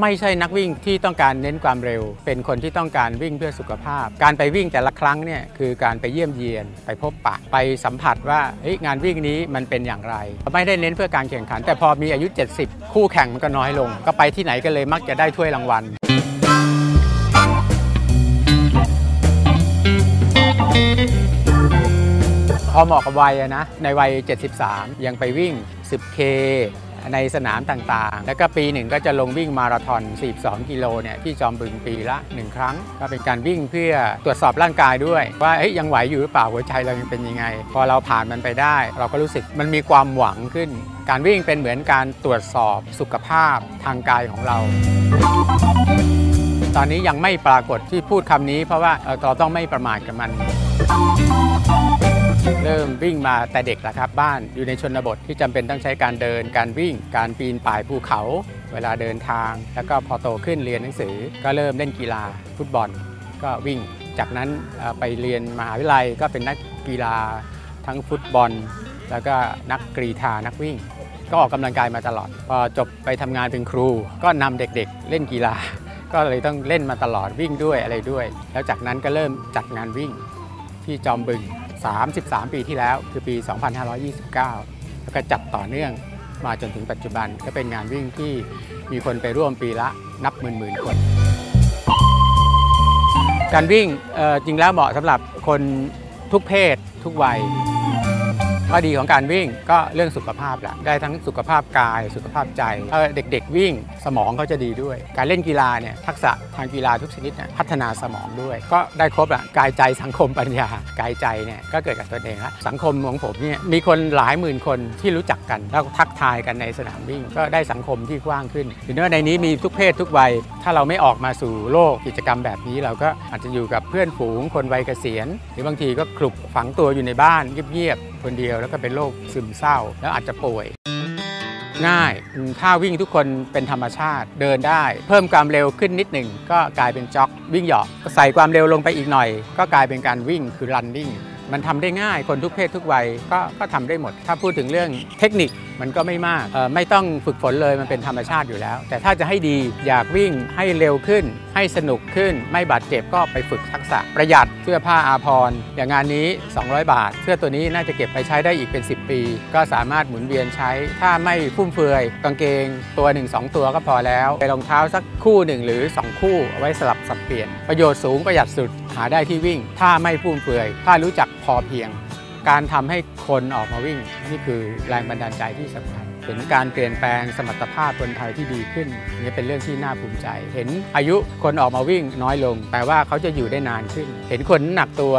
ไม่ใช่นักวิ่งที่ต้องการเน้นความเร็ว เป็นคนที่ต้องการวิ่งเพื่อสุขภาพ การไปวิ่งแต่ละครั้งเนี่ยคือการไปเยี่ยมเยียน ไปพบปะ ไปสัมผัสว่างานวิ่งนี้มันเป็นอย่างไร ไม่ได้เน้นเพื่อการแข่งขัน แต่พอมีอายุ 70 คู่แข่งมันก็น้อยลง ก็ไปที่ไหนก็เลยมักจะได้ถ้วยรางวัลพอเหมาะกับวัยนะ ในวัย 73 ยังไปวิ่ง 10K ในสนามต่างๆ แล้วก็ปีหนึ่งก็จะลงวิ่งมาราธอน 42 กิโลเนี่ยที่จอมบึงปีละ 1 ครั้ง ก็เป็นการวิ่งเพื่อตรวจสอบร่างกายด้วย ว่ายังไหวอยู่หรือเปล่าหัวใจเรายังเป็นยังไง พอเราผ่านมันไปได้ เราก็รู้สึกมันมีความหวังขึ้น การวิ่งเป็นเหมือนการตรวจสอบสุขภาพทางกายของเราตอนนี้ยังไม่ปรากฏที่พูดคำนี้เพราะว่าเอ่อเราต้องไม่ประมาทกับมัน เริ่มวิ่งมาแต่เด็กแล้วครับบ้านอยู่ในชนบทที่จำเป็นต้องใช้การเดิน การวิ่ง การปีนป่ายภูเขา เวลาเดินทาง แล้วก็พอโตขึ้นเรียนหนังสือ ก็เริ่มเล่นกีฬาฟุตบอล ก็วิ่ง จากนั้นไปเรียนมหาวิทยาลัยก็เป็นนักกีฬาทั้งฟุตบอล แล้วก็นักกรีฑานักวิ่ง ก็ออกกำลังกายมาตลอด พอจบไปทำงานเป็นครู ก็นำเด็กๆ เล่นกีฬา ก็เลยต้องเล่นมาตลอดวิ่งด้วยอะไรด้วย แล้วจากนั้นก็เริ่มจัดงานวิ่งที่จอมบึง 33 ปีที่แล้วคือปี 2529 แล้วก็จัดต่อเนื่องมาจนถึงปัจจุบันก็เป็นงานวิ่งที่มีคนไปร่วมปีละนับหมื่นๆคน การวิ่งเอ่อจริงแล้วเหมาะสำหรับคนทุกเพศทุกวัย ข้อดีของการวิ่งก็เรื่องสุขภาพแหละได้ทั้งสุขภาพกายสุขภาพใจถ้าเด็ก ๆ วิ่งสมองเขาจะดีด้วย การเล่นกีฬาเนี่ยทักษะทางกีฬาทุกชนิดเนี่ยพัฒนาสมองด้วย ก็ได้ครบละกายใจสังคมปัญญากายใจเนี่ยก็เกิดกับตัวเองละสังคมของผมเนี่ยมีคนหลายหมื่นคนที่รู้จักกันแล้วทักทายกันในสนามวิ่ง ก็ได้สังคมที่กว้างขึ้นถึงแม้ว่าในนี้มีทุกเพศทุกวัย ถ้าเราไม่ออกมาสู่โลกกิจกรรมแบบนี้ เราก็อาจจะอยู่กับเพื่อนฝูงคนวัยเกษียณ หรือบางทีก็คลุกฝังตัวอยู่ในบ้านเงียบๆ คนเดียวแล้วก็เป็นโรคซึมเศร้า แล้วอาจจะป่วย ง่ายถ้าวิ่งทุกคนเป็นธรรมชาติเดินได้ เพิ่มความเร็วขึ้นนิดหนึ่งก็กลายเป็นจ็อกวิ่งเหยาะใส่ความเร็วลงไปอีกหน่อย ก็กลายเป็นการวิ่งคือ running มันทำได้ง่ายคนทุกเพศทุกวัยก็ก็ทำได้หมด ถ้าพูดถึงเรื่องเทคนิคมันก็ไม่มากไม่ต้องฝึกฝนเลยมันเป็นธรรมชาติอยู่แล้ว แต่ถ้าจะให้ดีอยากวิ่งให้เร็วขึ้น ให้สนุกขึ้น ไม่บาดเจ็บก็ไปฝึกทักษะประหยัดเสื้อผ้าอาภรณ์อย่างงานนี้ 200 บาท เสื้อตัวนี้น่าจะเก็บไปใช้ได้อีกเป็น 10 ปี ก็สามารถหมุนเวียนใช้ ถ้าไม่ฟุ่มเฟือยกางเกงตัว 1 2 ตัวก็พอแล้วไปรองเท้าสักคู่หนึ่งหรือ 2 คู่เอาไว้สลับสับเปลี่ยนประโยชน์สูงประหยัดสุดหาได้ที่วิ่ง ถ้าไม่ฟุ่มเฟือย ถ้ารู้จักพอเพียง การทำให้คนออกมาวิ่ง นี่คือแรงบันดาลใจที่สำคัญ เห็นการเปลี่ยนแปลงสมรรถภาพคนไทยที่ดีขึ้นนี่เป็นเรื่องที่น่าภูมิใจ เห็นอายุคนออกมาวิ่งน้อยลง แปลว่าเขาจะอยู่ได้นานขึ้น เห็นคนหนักตัว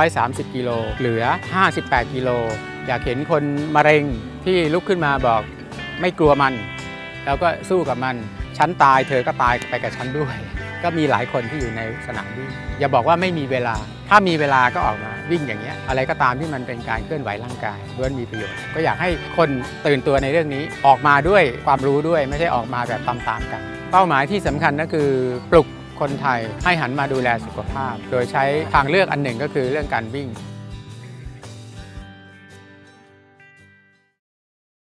130 กิโลเหลือ 58 กิโล อยากเห็นคนมะเร็งที่ลุกขึ้นมาบอกไม่กลัวมัน แล้วก็สู้กับมัน ฉันตายเธอก็ตายไปกับฉันด้วย ก็มีหลายคนที่อยู่ในสนามวิ่งอย่าบอกว่าไม่มีเวลา ถ้ามีเวลาก็ออกมาวิ่งอย่างเงี้ยอะไรก็ตามที่มันเป็นการเคลื่อนไหวร่างกายล้วนมีประโยชน์ ก็อยากให้คนตื่นตัวในเรื่องนี้ออกมาด้วยความรู้ด้วยไม่ใช่ออกมาแบบตามๆกัน เป้าหมายที่สำคัญก็คือปลุกคนไทยให้หันมาดูแลสุขภาพ โดยใช้ทางเลือกอันหนึ่งก็คือเรื่องการวิ่ง